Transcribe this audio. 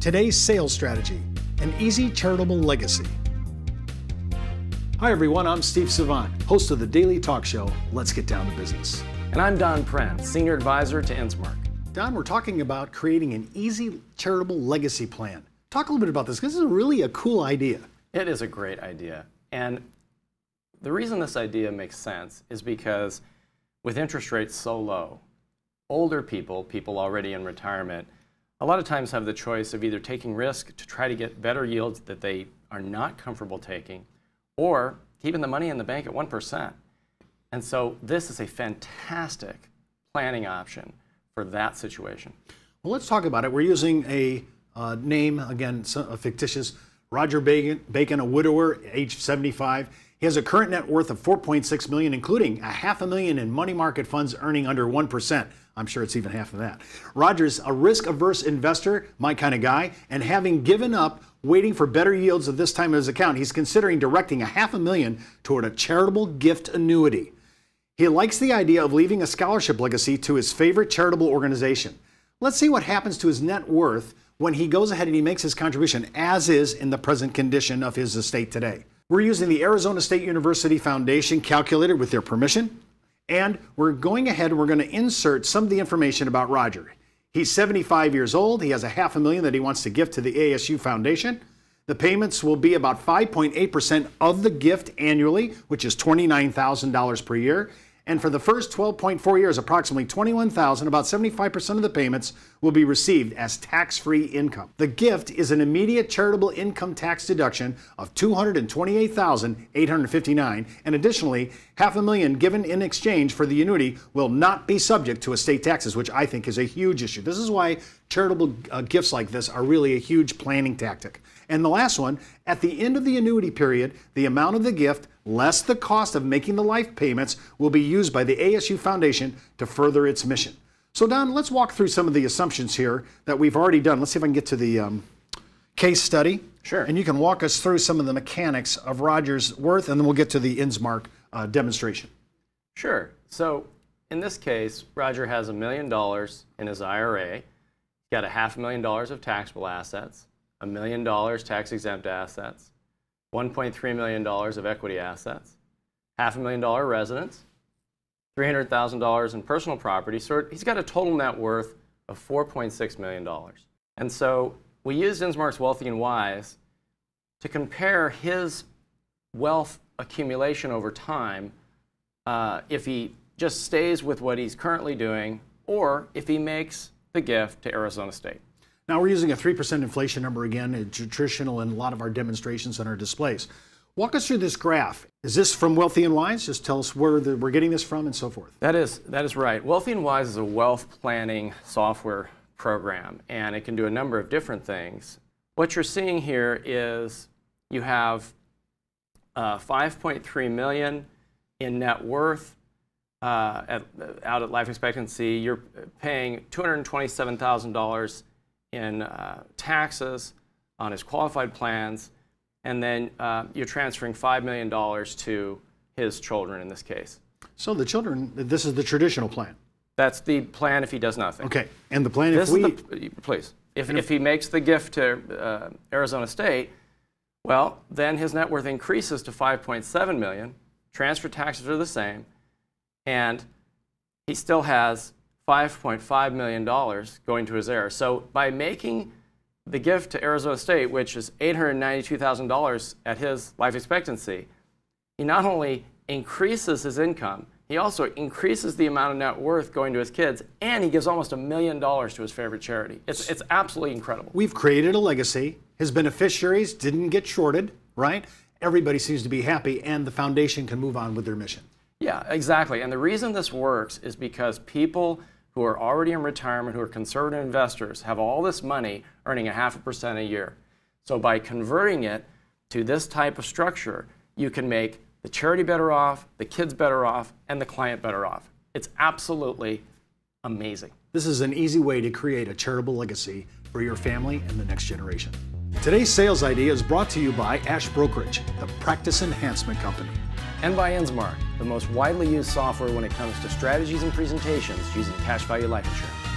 Today's sales strategy an easy charitable legacy. Hi, everyone. I'm Steve Savant, host of the Daily Talk Show. Let's get down to business. And I'm Don Pren, Senior Advisor to Insmark. Don, we're talking about creating an easy charitable legacy plan. Talk a little bit about this because this is really a cool idea. It is a great idea. And the reason this idea makes sense is because with interest rates so low, older people, people already in retirement, a lot of times have the choice of either taking risk to try to get better yields that they are not comfortable taking, or keeping the money in the bank at 1%. And so this is a fantastic planning option for that situation. Well, let's talk about it. We're using a uh, name, again, a fictitious, Roger Bacon, Bacon, a widower, age 75. He has a current net worth of 4.6 million, including a half a million in money market funds earning under 1%. I'm sure it's even half of that. Roger's a risk averse investor, my kind of guy, and having given up waiting for better yields at this time of his account, he's considering directing a half a million toward a charitable gift annuity. He likes the idea of leaving a scholarship legacy to his favorite charitable organization. Let's see what happens to his net worth when he goes ahead and he makes his contribution, as is in the present condition of his estate today. We're using the Arizona State University Foundation calculator with their permission. And we're going ahead and we're going to insert some of the information about Roger. He's 75 years old. He has a half a million that he wants to give to the ASU Foundation. The payments will be about 5.8% of the gift annually, which is $29,000 per year. And for the first 12.4 years, approximately 21,000, about 75% of the payments will be received as tax-free income. The gift is an immediate charitable income tax deduction of 228,859, and additionally, half a million given in exchange for the annuity will not be subject to estate taxes, which I think is a huge issue. This is why charitable uh, gifts like this are really a huge planning tactic. And the last one, at the end of the annuity period, the amount of the gift less the cost of making the life payments will be used by the ASU Foundation to further its mission. So, Don, let's walk through some of the assumptions here that we've already done. Let's see if I can get to the um, case study. Sure. And you can walk us through some of the mechanics of Roger's worth, and then we'll get to the Insmark uh, demonstration. Sure. So, in this case, Roger has a million dollars in his IRA. He's got a half a million dollars of taxable assets, a million dollars tax exempt assets, $1.3 million of equity assets, half a million dollar residence, $300,000 in personal property. So he's got a total net worth of $4.6 million. And so we used Insmark's Wealthy and Wise to compare his wealth accumulation over time uh, if he just stays with what he's currently doing or if he makes the gift to Arizona State. Now we're using a 3% inflation number again, it's traditional in a lot of our demonstrations and our displays. Walk us through this graph. Is this from Wealthy and Wise? Just tell us where the, we're getting this from and so forth. That is, that is right. Wealthy and Wise is a wealth planning software program, and it can do a number of different things. What you're seeing here is you have uh, 5.3 million in net worth uh, at, out at life expectancy. You're paying $227,000 in uh, taxes on his qualified plans, and then uh, you're transferring $5 million to his children in this case. So the children, this is the traditional plan. That's the plan if he does nothing. Okay, and the plan this if we... The, please. If, if he makes the gift to uh, Arizona State, well, then his net worth increases to 5.7 million. Transfer taxes are the same, and he still has $5.5 million going to his heirs. So by making the gift to Arizona State, which is $892,000 at his life expectancy, he not only increases his income, he also increases the amount of net worth going to his kids, and he gives almost a million dollars to his favorite charity. It's, it's absolutely incredible. We've created a legacy. His beneficiaries didn't get shorted, right? Everybody seems to be happy, and the foundation can move on with their mission. Yeah, exactly. And the reason this works is because people who are already in retirement, who are conservative investors, have all this money earning a half a percent a year. So by converting it to this type of structure, you can make the charity better off, the kids better off, and the client better off. It's absolutely amazing. This is an easy way to create a charitable legacy for your family and the next generation. Today's sales idea is brought to you by Ash Brokerage, the practice enhancement company and by Insmark, the most widely used software when it comes to strategies and presentations using cash value life insurance.